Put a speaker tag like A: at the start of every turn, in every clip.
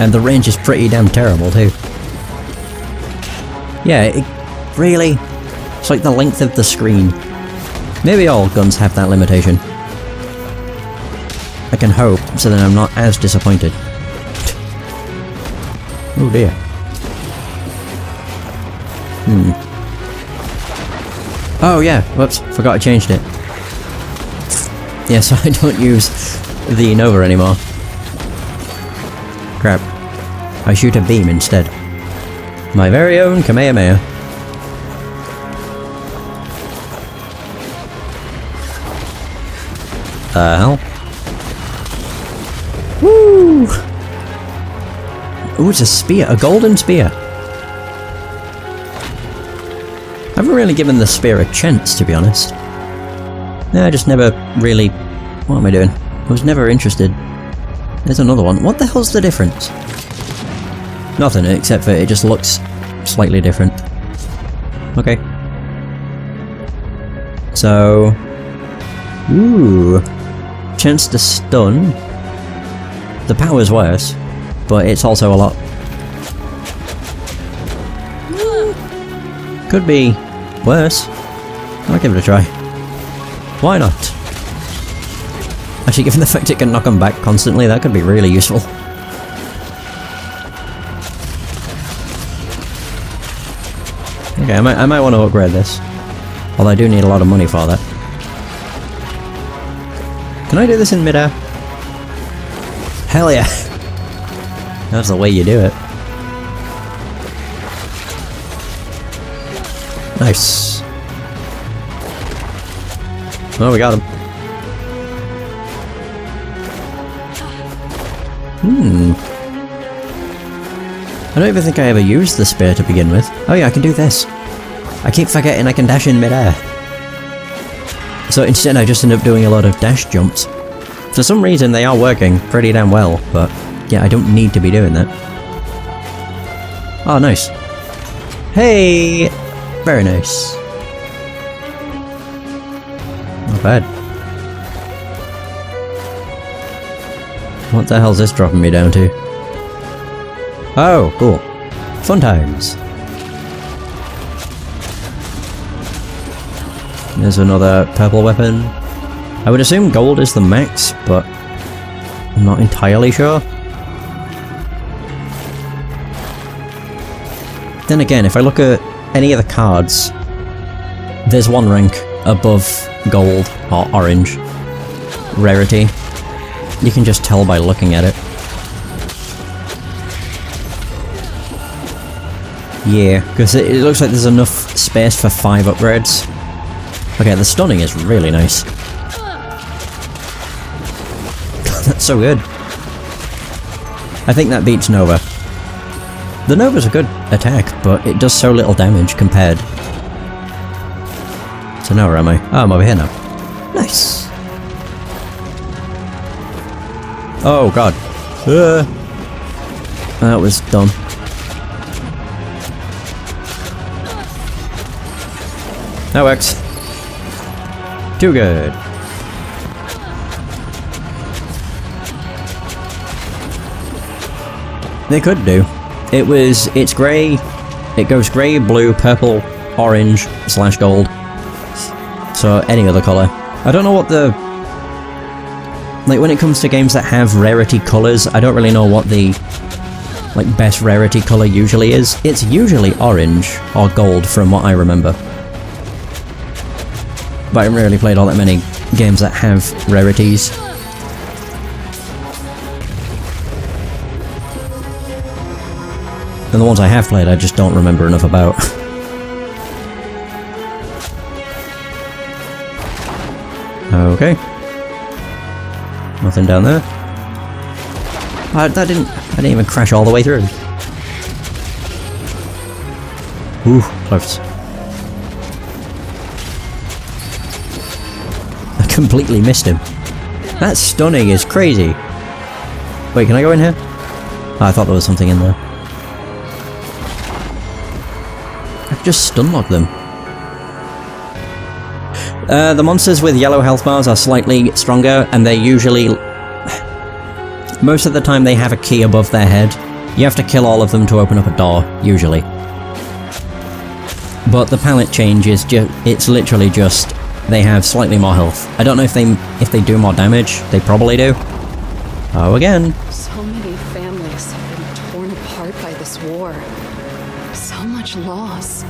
A: And the range is pretty damn terrible too. Yeah, it really... It's like the length of the screen. Maybe all guns have that limitation. I can hope, so then I'm not as disappointed. oh dear. Hmm. Oh yeah, whoops, forgot I changed it. Yes, so I don't use the Nova anymore. Crap. I shoot a beam instead. My very own Kamehameha. The hell? Woo! Ooh, it's a spear. A golden spear. I haven't really given the spear a chance, to be honest. No, I just never really... What am I doing? I was never interested. There's another one. What the hell's the difference? Nothing, except for it just looks slightly different. Okay. So... Ooh. Chance to stun. The power's worse, but it's also a lot... Could be worse. I'll give it a try. Why not? Actually, given the fact it can knock them back constantly, that could be really useful. Okay, I might, I might want to upgrade this. Although I do need a lot of money for that. Can I do this in midair? Hell yeah! That's the way you do it. Nice. Oh, we got him. Hmm. I don't even think I ever used the spear to begin with. Oh yeah, I can do this. I keep forgetting I can dash in midair. So instead I just end up doing a lot of dash jumps. For some reason they are working pretty damn well, but yeah, I don't need to be doing that. Oh, nice. Hey! Very nice. Not bad. What the hell's this dropping me down to? Oh, cool. Fun times. There's another purple weapon. I would assume gold is the max, but I'm not entirely sure. Then again, if I look at any of the cards, there's one rank above gold or orange rarity. You can just tell by looking at it. Yeah, because it, it looks like there's enough space for five upgrades. Okay, the stunning is really nice. That's so good. I think that beats Nova. The Nova's a good attack, but it does so little damage compared. So now where am I? Oh, I'm over here now. Nice. Oh god. Uh, that was dumb. That works. Too good. They could do. It was, it's grey, it goes grey, blue, purple, orange, slash gold. So any other colour. I don't know what the... Like when it comes to games that have rarity colours, I don't really know what the like best rarity colour usually is. It's usually orange or gold from what I remember. But I haven't really played all that many games that have rarities. And the ones I have played I just don't remember enough about. okay. Nothing down there. Uh, that didn't... I didn't even crash all the way through. Ooh, close. Completely missed him. That stunning is crazy. Wait, can I go in here? Oh, I thought there was something in there. I've just stunlocked them. Uh, the monsters with yellow health bars are slightly stronger, and they usually... Most of the time they have a key above their head, You have to kill all of them to open up a door, usually. But the palette change is just, it's literally just, they have slightly more health. I don't know if they, if they do more damage, they probably do. Oh, again.
B: So many families have been torn apart by this war. So much loss.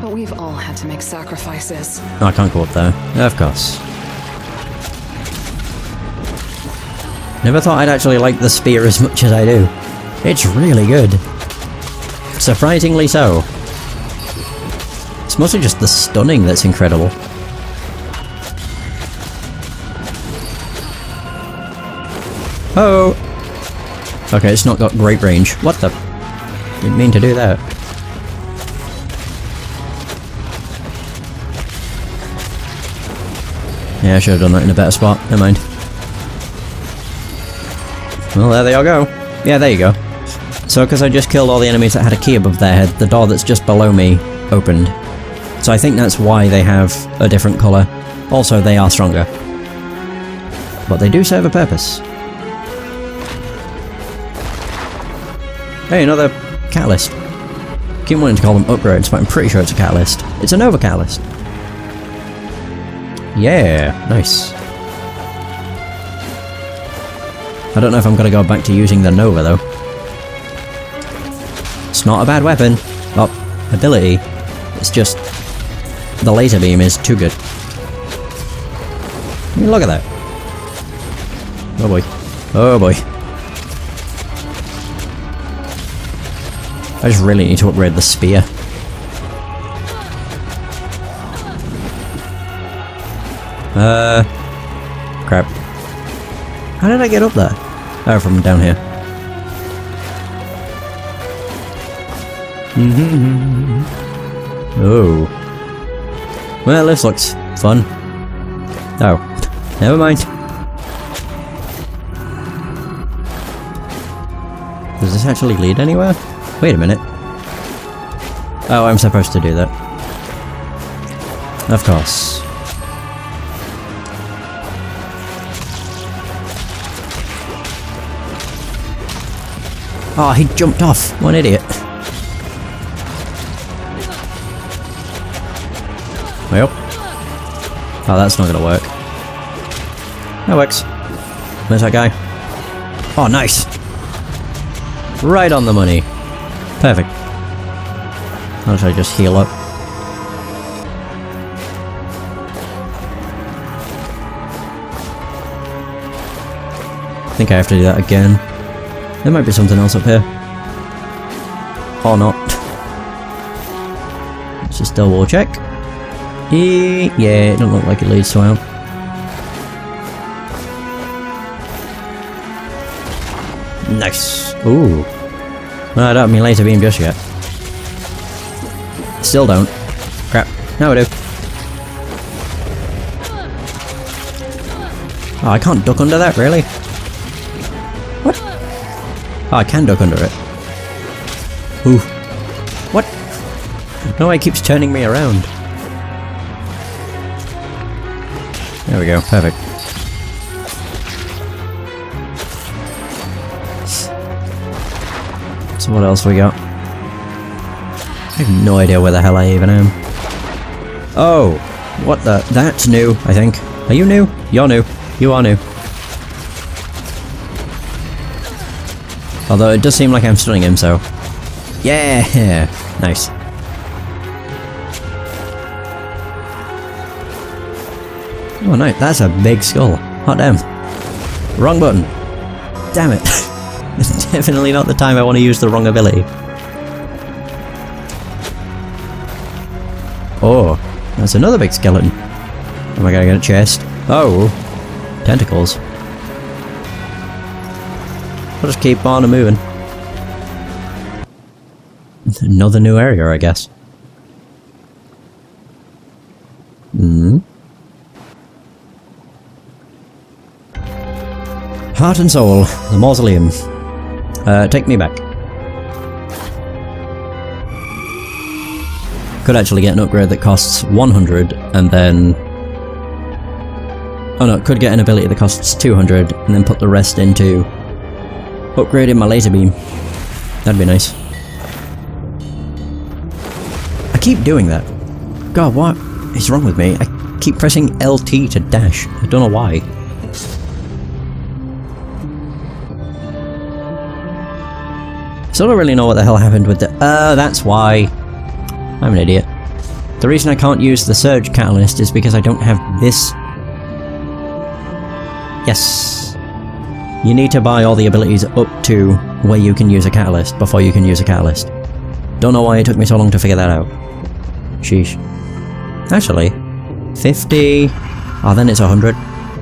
B: But we've all had to make sacrifices.
A: Oh, I can't go up there. Of course. Never thought I'd actually like the spear as much as I do. It's really good. Surprisingly so. It's mostly just the stunning that's incredible. Oh! Okay, it's not got great range. What the? Didn't mean to do that. Yeah, I should have done that in a better spot. Never mind. Well, there they all go. Yeah, there you go. So, because I just killed all the enemies that had a key above their head, the door that's just below me opened. So I think that's why they have a different colour. Also, they are stronger. But they do serve a purpose. Hey, another catalyst. Keep wanting to call them upgrades, but I'm pretty sure it's a catalyst. It's a Nova catalyst. Yeah, nice. I don't know if I'm gonna go back to using the Nova though. It's not a bad weapon. Oh, ability. It's just... The laser beam is too good. I mean, look at that. Oh boy. Oh boy. I just really need to upgrade the spear. Uh... Crap. How did I get up there? Oh, from down here. Oh. Well, this looks fun. Oh. Never mind. Does this actually lead anywhere? Wait a minute. Oh, I'm supposed to do that. Of course. Oh, he jumped off. What an idiot. Well. Oh, that's not gonna work. That works. Where's that guy? Oh, nice! Right on the money. Perfect. How should I just heal up? I think I have to do that again. There might be something else up here. Or not. Let's just double check. E yeah, it doesn't look like it leads to out. Nice. Ooh. No, I don't mean laser beam just yet. Still don't. Crap. Now I do. Oh, I can't duck under that, really? What? Oh, I can duck under it. Ooh. What? No, it keeps turning me around. There we go, perfect. What else we got? I have no idea where the hell I even am. Oh! What the? That's new, I think. Are you new? You're new. You are new. Although it does seem like I'm stunning him, so... Yeah! Nice. Oh no, that's a big skull. Hot damn. Wrong button. Damn it. definitely not the time I want to use the wrong ability. Oh, that's another big skeleton. Am I gonna get a chest? Oh, tentacles. I'll just keep on moving. Another new area, I guess. Hmm. Heart and Soul, the Mausoleum. Uh, take me back. Could actually get an upgrade that costs 100 and then... Oh no, could get an ability that costs 200 and then put the rest into upgrading my laser beam. That'd be nice. I keep doing that. God, what is wrong with me? I keep pressing LT to dash. I don't know why. Still don't really know what the hell happened with the- Uh, that's why. I'm an idiot. The reason I can't use the Surge Catalyst is because I don't have this. Yes. You need to buy all the abilities up to where you can use a Catalyst before you can use a Catalyst. Don't know why it took me so long to figure that out. Sheesh. Actually, 50... Oh, then it's 100.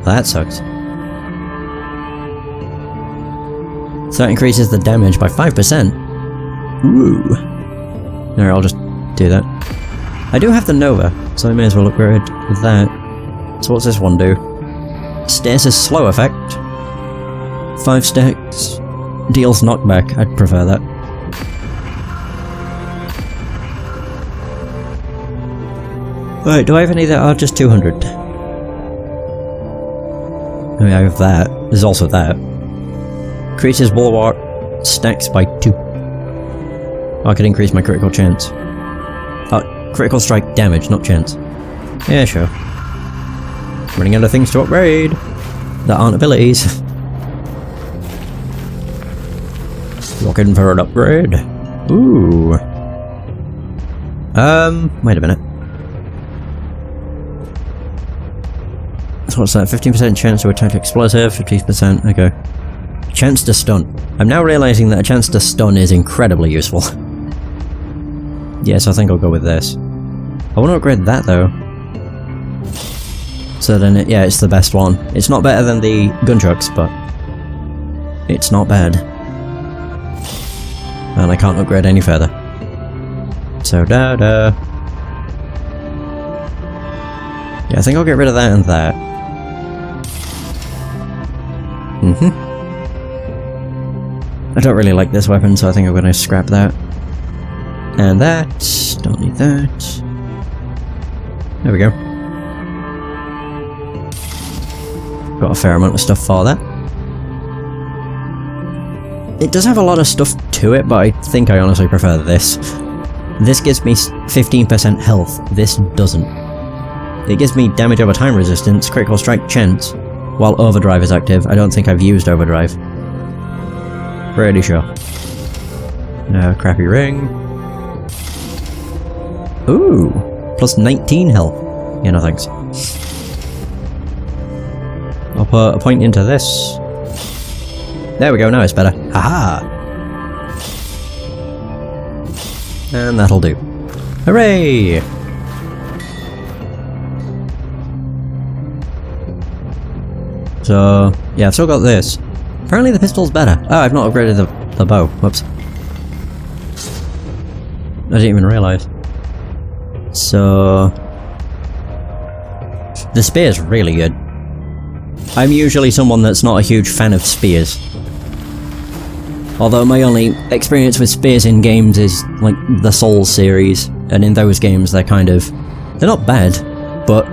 A: That sucks. So that increases the damage by 5%. Ooh. Alright, I'll just do that. I do have the Nova, so I may as well upgrade with that. So what's this one do? Stasis slow effect. 5 stacks. Deals knockback, I'd prefer that. Right, do I have any that are just 200? I mean, I have that. There's also that. Increases Bulwark stacks by 2. I could increase my critical chance. Oh, critical strike damage, not chance. Yeah, sure. Running out of things to upgrade that aren't abilities. Looking for an upgrade. Ooh. Um, wait a minute. So what's that? 15% chance to attack explosive, 15%, okay. Chance to stun. I'm now realizing that a chance to stun is incredibly useful. yes, I think I'll go with this. I want to upgrade that though. So then, it, yeah, it's the best one. It's not better than the gun trucks, but it's not bad. And I can't upgrade any further. So da da. Yeah, I think I'll get rid of that and that. Mm-hmm. I don't really like this weapon, so I think I'm gonna scrap that. And that. Don't need that. There we go. Got a fair amount of stuff for that. It does have a lot of stuff to it, but I think I honestly prefer this. This gives me 15% health, this doesn't. It gives me damage over time resistance, critical strike chance, while overdrive is active. I don't think I've used overdrive. Pretty sure. Uh, crappy ring. Ooh! Plus 19 health. Yeah, no thanks. I'll put a point into this. There we go, now it's better. Haha! And that'll do. Hooray! So, yeah, I've still got this. Apparently the pistol's better. Oh, I've not upgraded the, the bow. Whoops. I didn't even realise. So... The spear's really good. I'm usually someone that's not a huge fan of spears. Although my only experience with spears in games is, like, the Souls series, and in those games they're kind of... They're not bad, but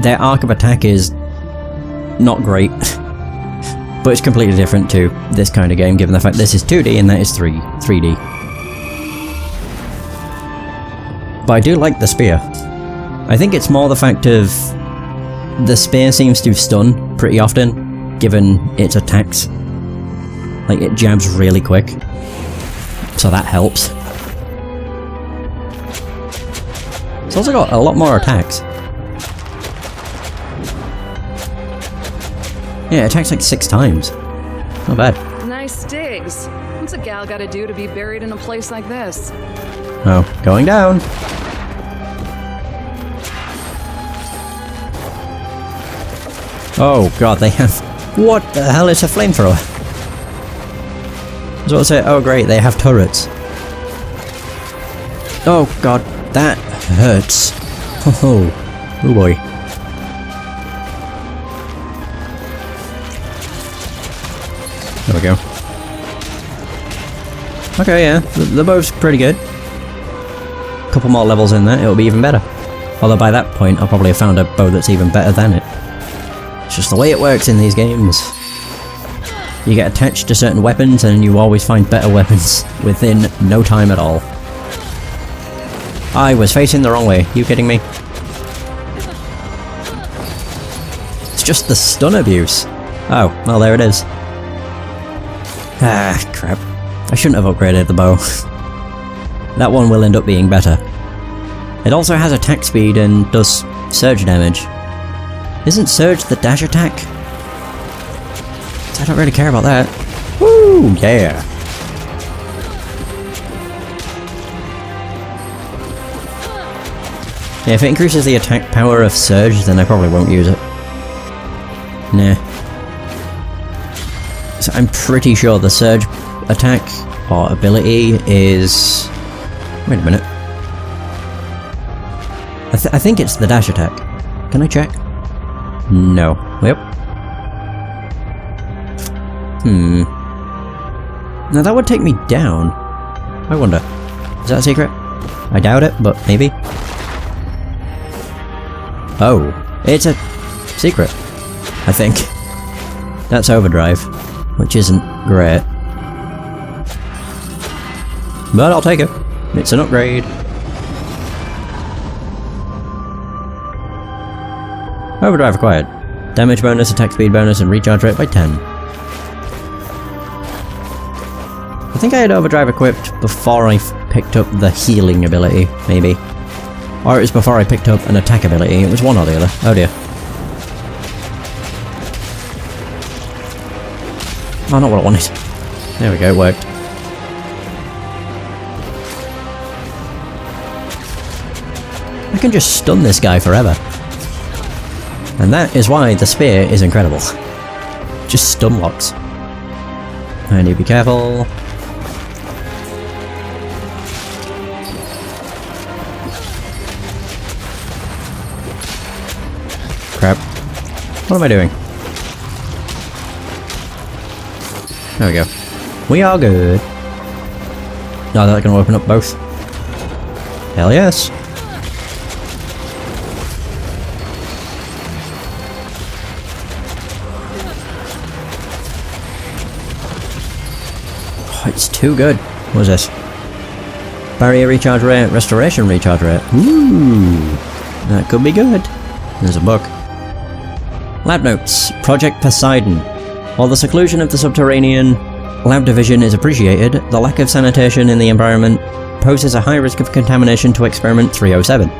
A: their arc of attack is not great. but it's completely different to this kind of game, given the fact this is 2D and that is 3, 3D. But I do like the spear. I think it's more the fact of the spear seems to stun pretty often, given its attacks. Like, it jabs really quick. So that helps. It's also got a lot more attacks. Yeah, it attacks like six times. Not bad.
B: Nice digs. What's a gal gotta do to be buried in a place like this?
A: Oh, going down. Oh god, they have... What the hell is a flamethrower? I was about say, oh great, they have turrets. Oh god, that hurts. Oh, oh boy. There we go. Okay, yeah, the, bow's pretty good. A Couple more levels in there, it'll be even better. Although by that point, I'll probably have found a bow that's even better than it. It's just the way it works in these games. You get attached to certain weapons and you always find better weapons within no time at all. I was facing the wrong way. You kidding me? It's just the stun abuse. Oh, well there it is. Ah, crap. I shouldn't have upgraded the bow. that one will end up being better. It also has attack speed and does surge damage. Isn't surge the dash attack? I don't really care about that. Woo, yeah. Yeah, if it increases the attack power of Surge, then I probably won't use it. Nah. So I'm pretty sure the Surge attack or ability is... Wait a minute. I, th I think it's the dash attack. Can I check? No. Yep. Hmm. Now that would take me down. I wonder. Is that a secret? I doubt it, but maybe. Oh, it's a secret. I think. That's overdrive, which isn't great. But I'll take it. It's an upgrade. Overdrive acquired. Damage bonus, attack speed bonus, and recharge rate by 10. I think I had overdrive equipped before I picked up the healing ability, maybe. Or it was before I picked up an attack ability. It was one or the other. Oh dear. Oh, not what I wanted. There we go, worked. I can just stun this guy forever. And that is why the spear is incredible. Just stun locks. I need to be careful. Crap. What am I doing? There we go. We are good. Now that can open up both. Hell yes. Oh, it's too good. What is this? Barrier recharge rate, restoration recharge rate. Ooh, that could be good. There's a book. Lab notes. Project Poseidon. While the seclusion of the subterranean lab division is appreciated, the lack of sanitation in the environment poses a high risk of contamination to Experiment 307.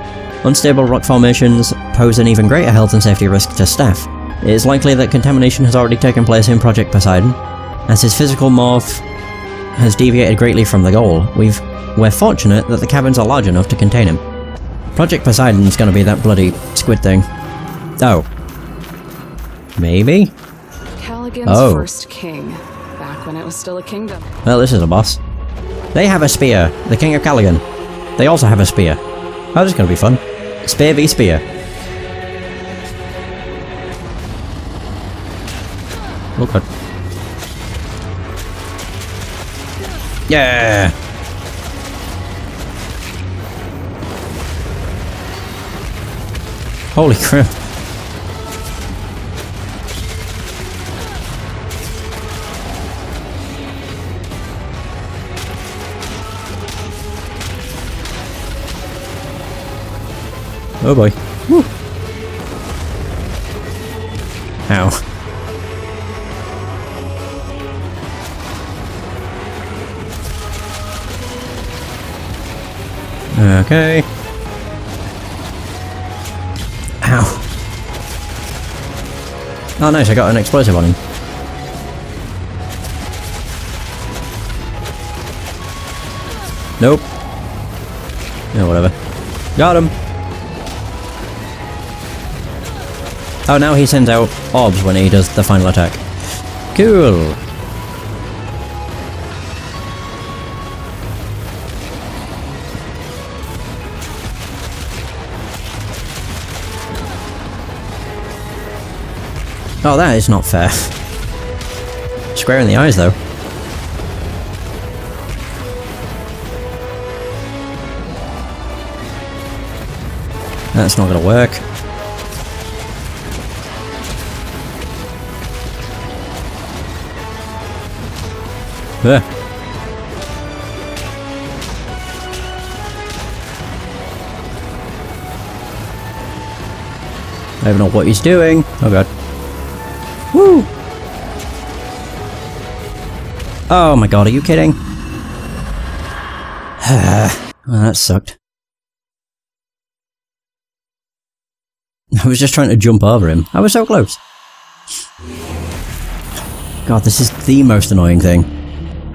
A: Unstable rock formations pose an even greater health and safety risk to staff. It is likely that contamination has already taken place in Project Poseidon, as his physical morph has deviated greatly from the goal. We've, we're fortunate that the cabins are large enough to contain him. Project Poseidon's gonna be that bloody squid thing. Oh. Maybe?
B: Calagan's
A: Oh.
B: first king, back when it was still a kingdom.
A: Well, this is a boss. They have a spear. The King of Calagan. They also have a spear. Oh, this is gonna be fun. Spear v spear. Oh god. Yeah! Holy crap. Oh boy. Woo. Ow. Okay. Ow. Oh nice, I got an explosive on him. Nope. Yeah, whatever. Got him! Oh, now he sends out orbs when he does the final attack. Cool! Oh, that is not fair. Square in the eyes, though. That's not gonna work. Ah. I don't know what he's doing. Oh god. Woo! Oh my god, are you kidding? well, that sucked. I was just trying to jump over him. I was so close. God, this is the most annoying thing.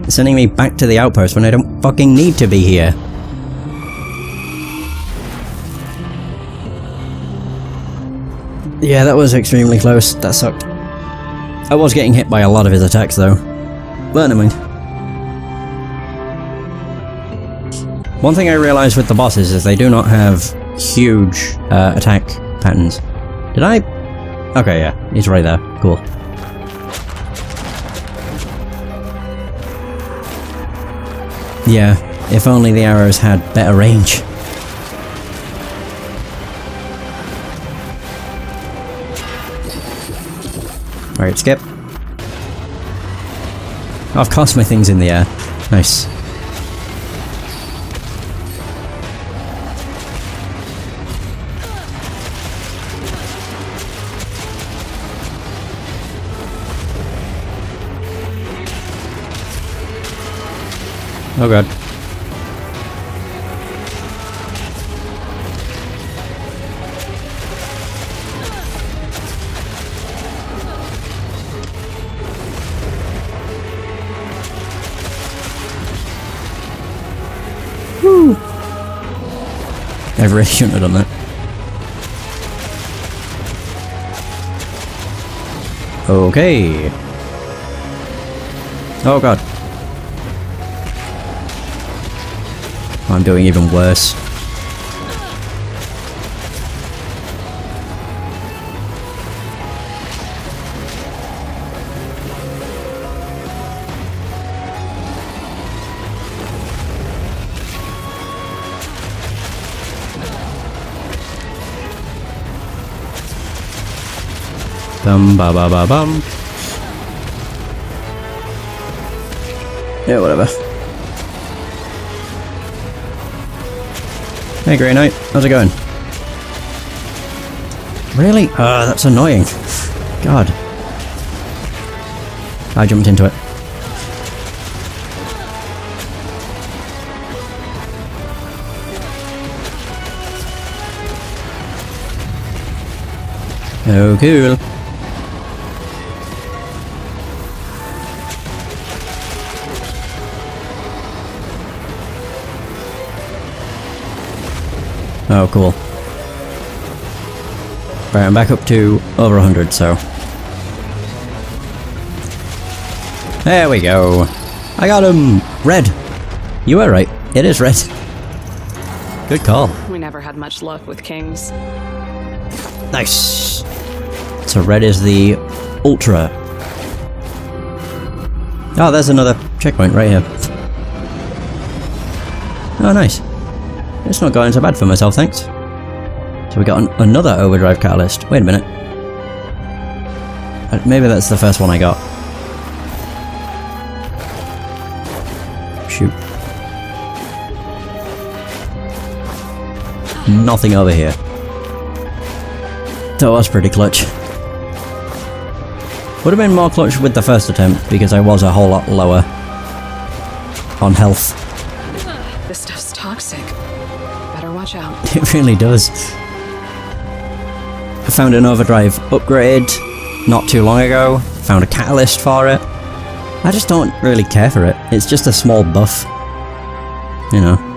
A: Sending me back to the outpost when I don't fucking need to be here. Yeah, that was extremely close. That sucked. I was getting hit by a lot of his attacks though. But never mind. One thing I realised with the bosses is they do not have huge uh, attack patterns. Did I? Okay, yeah, he's right there. Cool. Yeah, if only the arrows had better range. Alright, skip. I've cast my things in the air. Nice. Oh god. Woo! I really shouldn't have done that. Okay. Oh god. I'm doing even worse. Bum ba ba ba bum. Hey Grey Knight, how's it going? Really? Ah, that's annoying. God. I jumped into it. Oh, cool. Oh, cool. Right, I'm back up to over 100, so... There we go. I got him! Red! You were right. It is red. Good call.
B: We never had much luck with kings.
A: Nice. So red is the ultra. Oh, there's another checkpoint right here. Oh, nice. It's not going so bad for myself, thanks. So we got an another overdrive catalyst. Wait a minute. Uh, Maybe that's the first one I got. Shoot. Nothing over here. That was pretty clutch. Would have been more clutch with the first attempt because I was a whole lot lower on health.
B: This stuff's
A: It really does. I found an overdrive upgrade not too long ago, found a catalyst for it. I just don't really care for it. It's just a small buff. You know.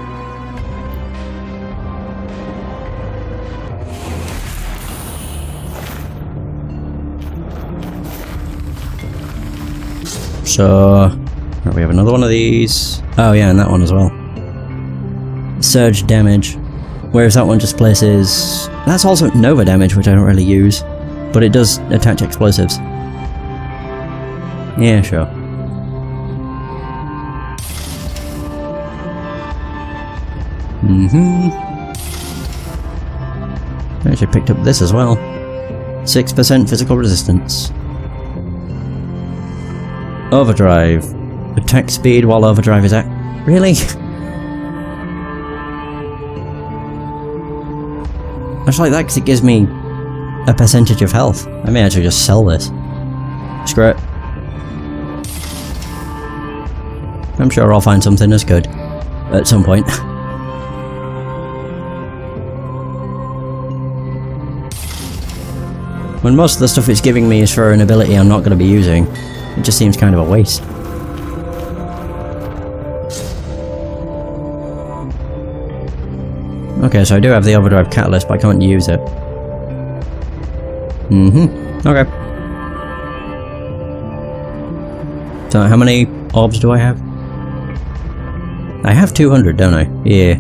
A: So, we have another one of these. Oh yeah, and that one as well. Surge damage. Whereas that one just places... That's also Nova damage, which I don't really use. But it does attach explosives. Yeah, sure. Mm-hmm. I actually picked up this as well. 6% physical resistance. Overdrive. Attack speed while overdrive is at. Really? I just like that because it gives me a percentage of health. I may actually just sell this. Screw it. I'm sure I'll find something as good. At some point. when most of the stuff it's giving me is for an ability I'm not going to be using, it just seems kind of a waste. Okay, so I do have the overdrive catalyst, but I can't use it. Mm-hmm. Okay. So how many orbs do I have? I have 200, don't I? Yeah.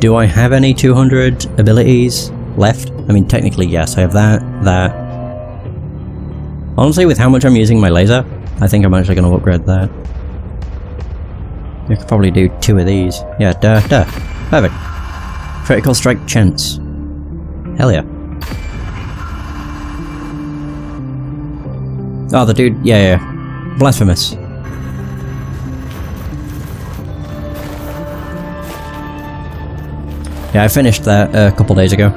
A: Do I have any 200 abilities left? I mean, technically, yes. I have that, that. Honestly, with how much I'm using my laser, I think I'm actually going to upgrade that. I could probably do two of these. Yeah, duh, duh. Perfect. Critical strike chance. Hell yeah. Oh, the dude, yeah, yeah. Blasphemous. Yeah, I finished that a couple days ago.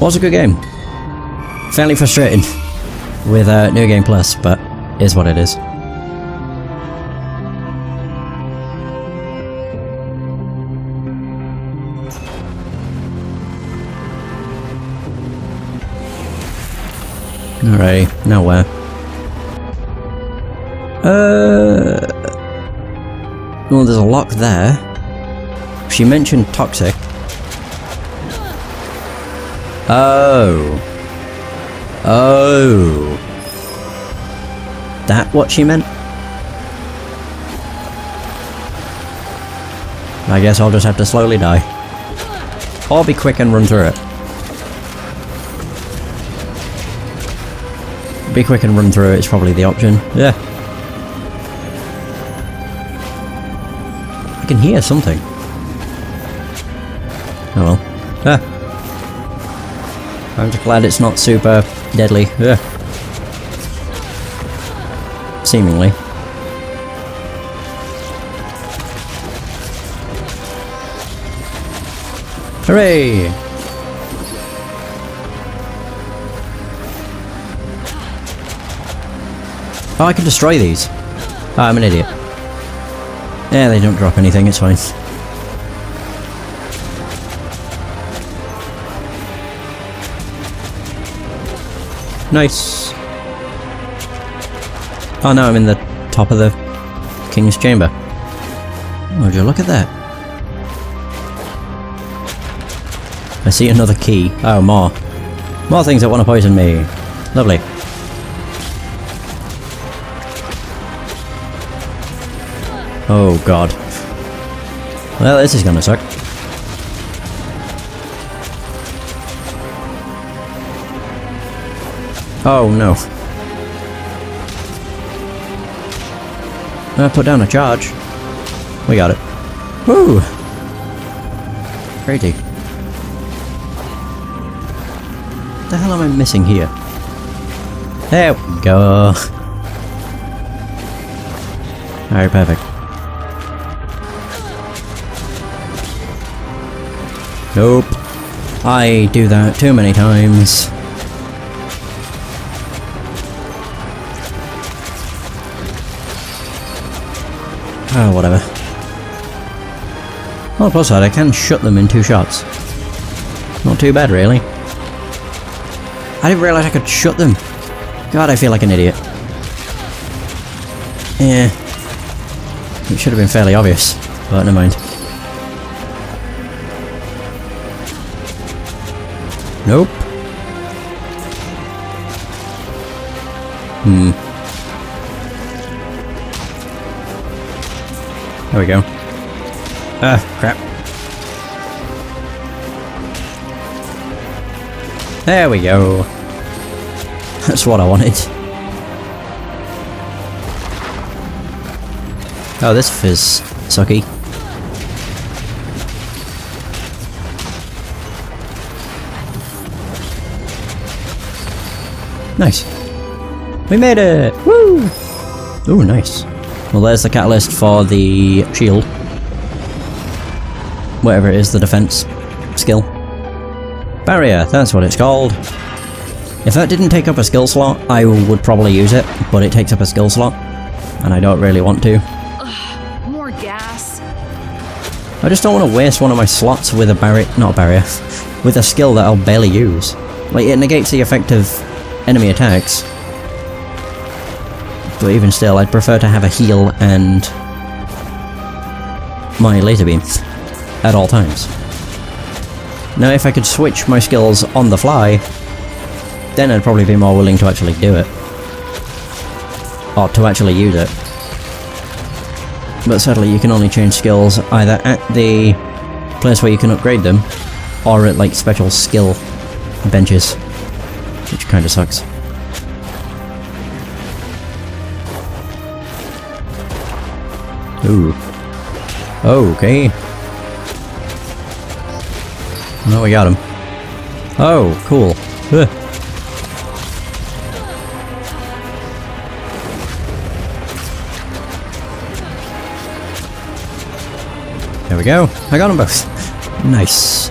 A: Was a good game. Fairly frustrating with uh, New Game Plus, but is what it is. Alrighty, now where? Uh... Well, there's a lock there. She mentioned toxic. Oh. Oh. That what she meant? I guess I'll just have to slowly die. Or be quick and run through it. Be quick and run through it is probably the option. Yeah. I can hear something. Oh well. Ah. I'm just glad it's not super deadly. Yeah. Seemingly. Hooray! Oh, I can destroy these. Oh, I'm an idiot. Yeah, they don't drop anything, it's fine. Nice. Oh no, I'm in the top of the King's Chamber. Oh, you look at that? I see another key. Oh, more. More things that want to poison me. Lovely. Oh god. Well, this is gonna suck. Oh no. I put down a charge. We got it. Woo! Crazy. What the hell am I missing here? There we go. Alright, perfect. Nope. I do that too many times. Oh, whatever. On the plus side, I can shut them in two shots. Not too bad, really. I didn't realise I could shut them. God, I feel like an idiot. Yeah. It should have been fairly obvious, but never mind. Hmm. There we go. Ah, crap. There we go. That's what I wanted. Oh, this fizz sucky. Nice. We made it! Woo! Ooh, nice. Well, there's the catalyst for the shield. Whatever it is, the defense skill. Barrier, that's what it's called. If that didn't take up a skill slot, I would probably use it, but it takes up a skill slot, and I don't really want to.
B: More gas.
A: I just don't want to waste one of my slots with a barrier- not a barrier, with a skill that I'll barely use. Like, it negates the effect of enemy attacks. But even still, I'd prefer to have a heal and my laser beam at all times. Now if I could switch my skills on the fly, then I'd probably be more willing to actually do it. Or to actually use it. But sadly you can only change skills either at the place where you can upgrade them, or at like special skill benches. Which kinda sucks. Ooh. Oh, okay. Oh, we got him. Oh, cool. There we go. I got them both. Nice.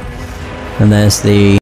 A: And there's the